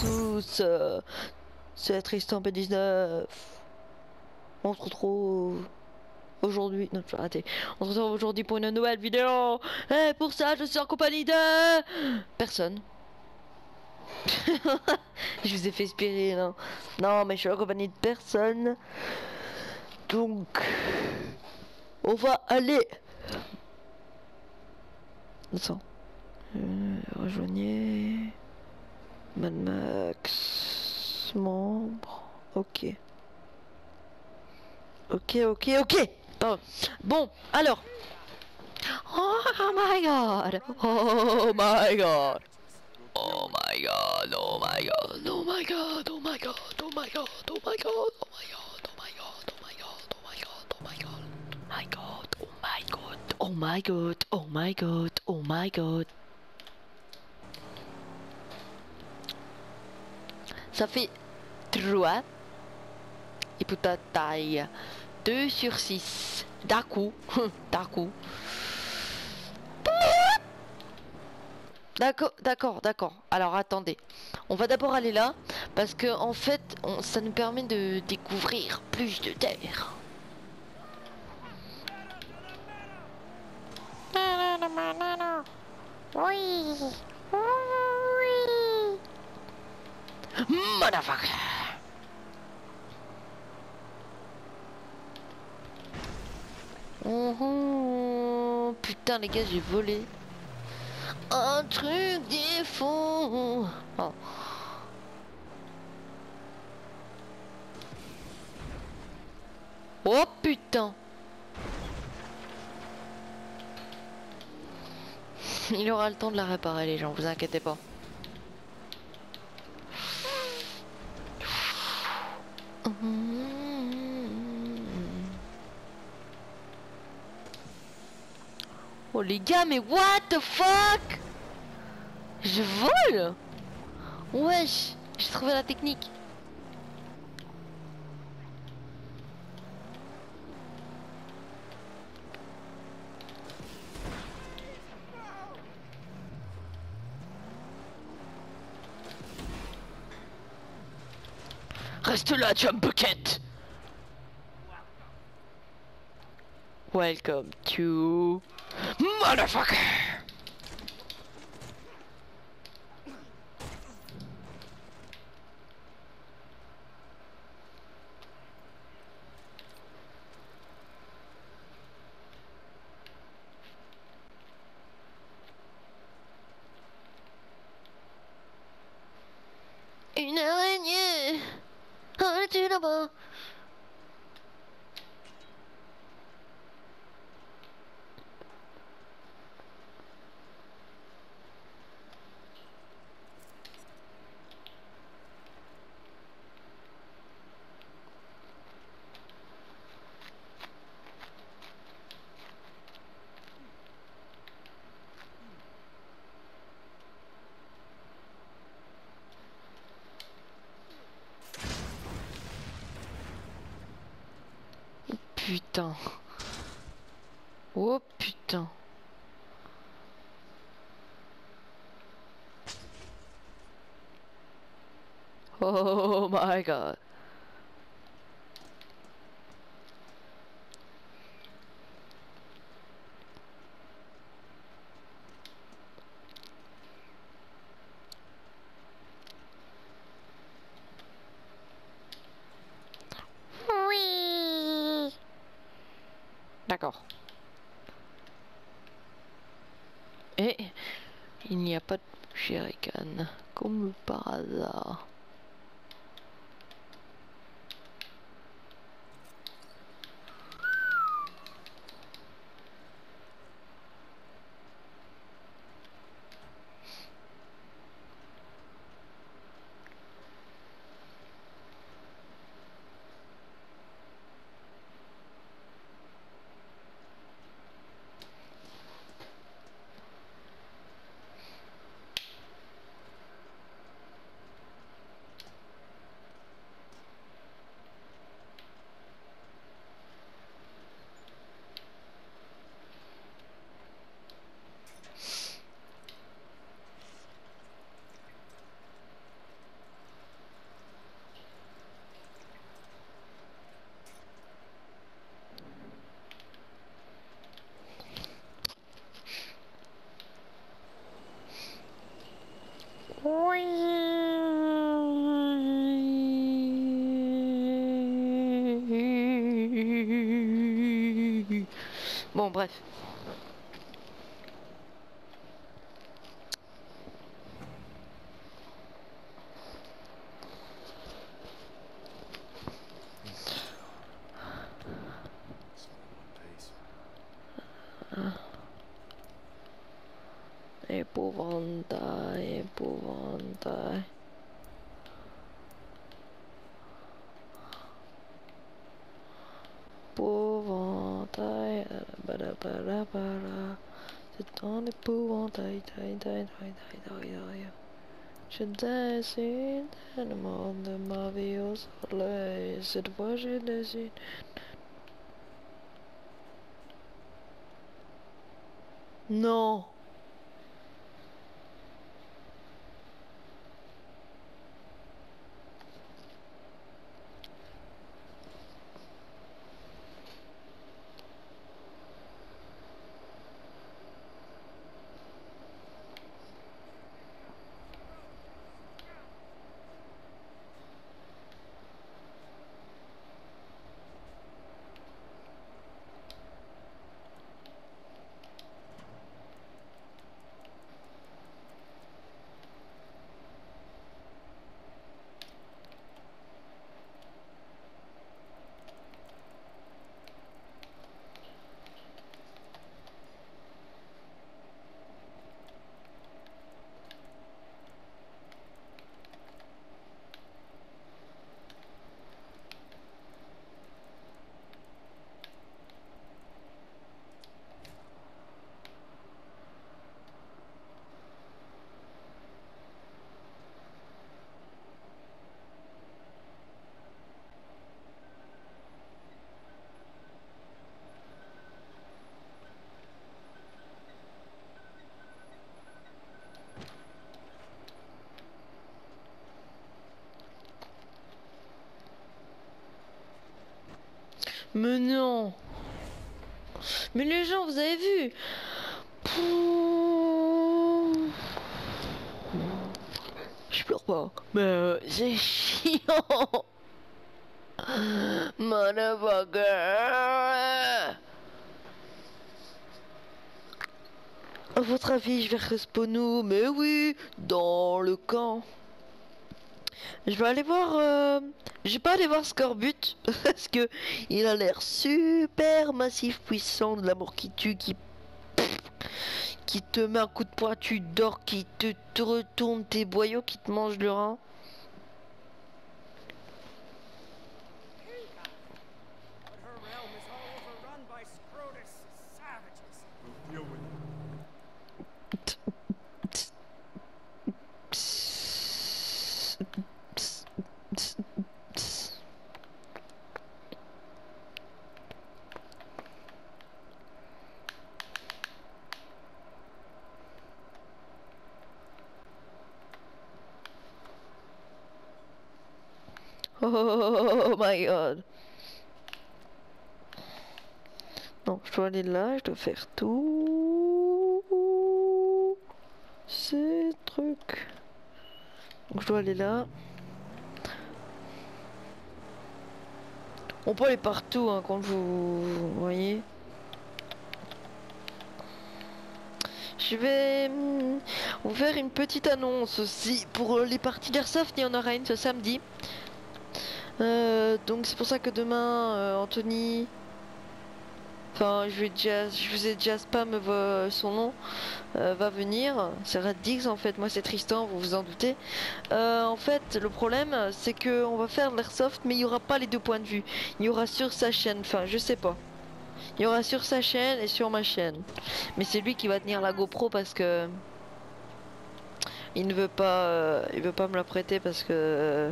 tous, euh, c'est Tristan P19. On se retrouve aujourd'hui. Non, je vais arrêter. On se retrouve aujourd'hui pour une nouvelle vidéo. Et pour ça, je suis en compagnie de personne. je vous ai fait expirer, non Non, mais je suis en compagnie de personne. Donc, on va aller. Attends. Euh, rejoignez. Mad Max. Membre. Ok. Ok, ok, ok. Oh. Bon, alors. Oh my god. Oh my god. Oh my god. Oh my god. Oh my god. Oh my god. Oh my god. Oh my god. Oh my god. Oh my god. Oh my god. Oh my god. Oh my god. My god. Oh my god. Oh my god. Oh my god. Oh my god. Ça fait 3 et pour ta taille 2 sur 6 d'un coup. D'un coup. D'accord d'accord d'accord. Alors attendez. On va d'abord aller là parce que en fait on, ça nous permet de découvrir plus de terre. Oui. Oui. Motherfucker Oh, oh, putain les gars j'ai volé un truc des fonds oh. oh putain Il aura le temps de la réparer les gens, vous inquiétez pas. Oh les gars, mais what the fuck? Je vole? Wesh, j'ai trouvé la technique. Reste là, Jump Bucket Welcome to Motherfucker 么？Putain. Oh putain. Oh my god. Oui. D'accord. Et il n'y a pas de jerrycan, comme par hasard. Bref. Épouvantail, épouvantail. Badabadabada. C'est un épouvantail, taille, taille, taille, taille, taille, taille. Je dessine tellement de ma vie au soleil. Cette fois je dessine. Non. Mais non Mais les gens, vous avez vu. Je pleure pas. Mais euh, c'est chiant Motherfucker À votre avis, je vais respawn où Mais oui, dans le camp. Je vais aller voir. Euh... Je vais pas aller voir Scorbut parce que il a l'air super massif, puissant, de l'amour qui tue, qui qui te met un coup de poing, tu dors, qui te, te retourne tes boyaux, qui te mange le rein. Oh my god. Non, je dois aller là, je dois faire tout ces trucs. Donc je dois aller là. On peut aller partout hein, quand vous voyez. Je vais hum, vous faire une petite annonce aussi. Pour les parties d'Airsoft, il y en aura une ce samedi. Euh, donc c'est pour ça que demain, euh, Anthony... Enfin, je, vais je vous ai déjà spam son nom, euh, va venir. C'est Radix en fait, moi c'est Tristan, vous vous en doutez. En fait, le problème, c'est que on va faire l'airsoft, mais il n'y aura pas les deux points de vue. Il y aura sur sa chaîne, enfin, je sais pas. Il y aura sur sa chaîne et sur ma chaîne. Mais c'est lui qui va tenir la GoPro parce que il ne veut pas, il veut pas me la prêter parce que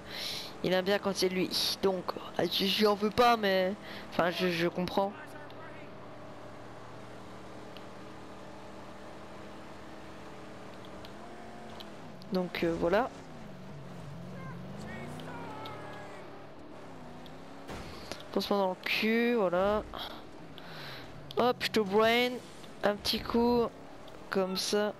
il aime bien quand c'est lui. Donc, euh, je, veux pas, mais enfin, je, je comprends. Donc euh, voilà. Pansement dans le cul, voilà. Hop, je te brain. Un petit coup. Comme ça.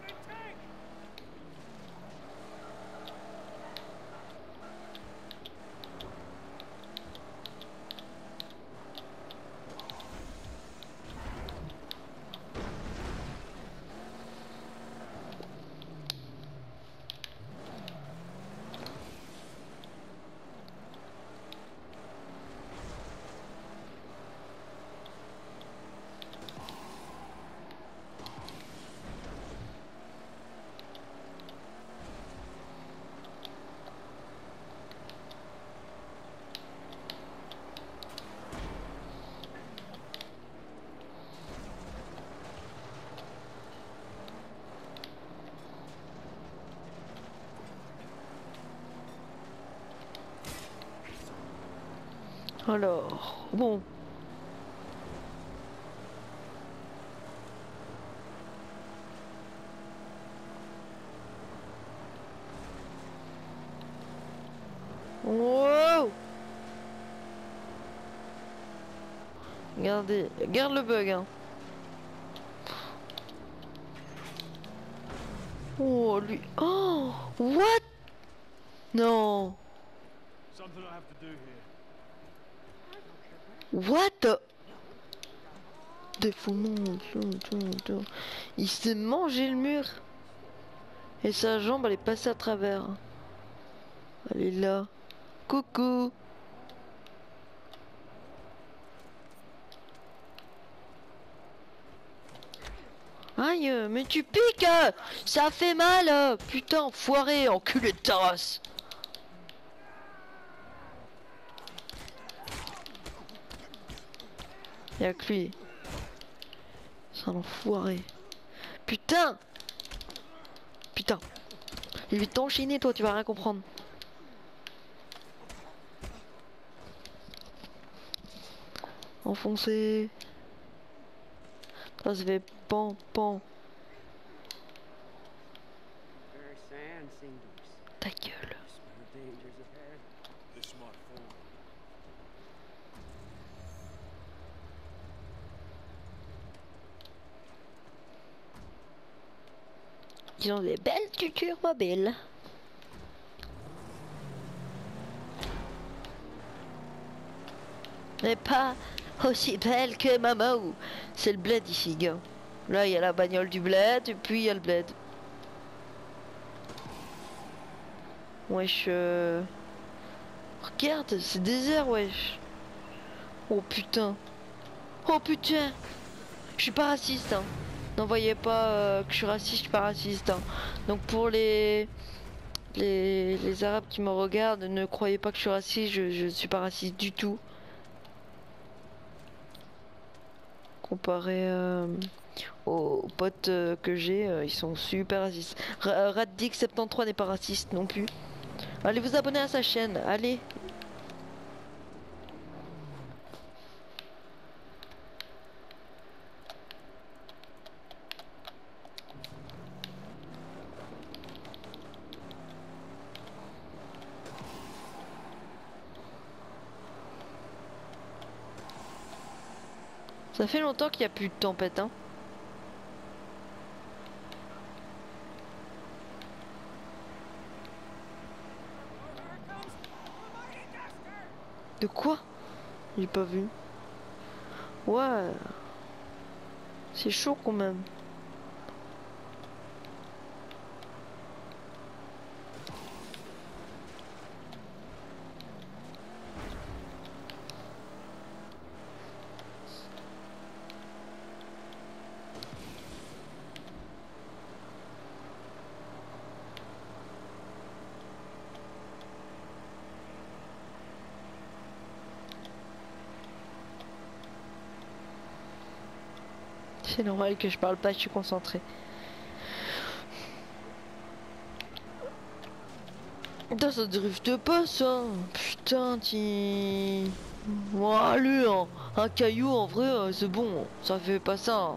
Alors, bon. Wow Regardez, regarde le bug hein. Oh lui Oh What? Non Something I have to do here. What the? Il s'est mangé le mur. Et sa jambe elle est passée à travers. Elle est là. Coucou. Aïe, mais tu piques Ça fait mal. Putain, foiré, enculé de ta Y'a que lui. C'est un enfoiré. Putain Putain. Il va t'enchaîner toi, tu vas rien comprendre. Enfoncé. Ça se fait pan pan. Ils ont des belles tutures mobiles. Mais pas aussi belle que maman. C'est le bled ici, gars. Là, il y a la bagnole du bled et puis il y a le bled. Wesh. euh, Regarde, c'est désert, wesh. Oh putain. Oh putain. Je suis pas raciste, hein. N'envoyez pas euh, que je suis raciste, je suis pas raciste. hein. Donc pour les, les arabes qui me regardent, ne croyez pas que je suis raciste, je, suis pas raciste du tout. Comparé euh, aux potes euh, que j'ai, ils sont super racistes. Ra- Raddick73 n'est pas raciste non plus. Allez vous abonner à sa chaîne, allez. Ça fait longtemps qu'il n'y a plus de tempête, hein. De quoi? J'ai pas vu. Ouais. C'est chaud quand même. C'est normal que je parle pas, je suis concentré. Putain, ça drifte pas ça. Putain, tu. Moi, lui, hein, un caillou en vrai, euh, c'est bon. Ça fait pas ça. hein.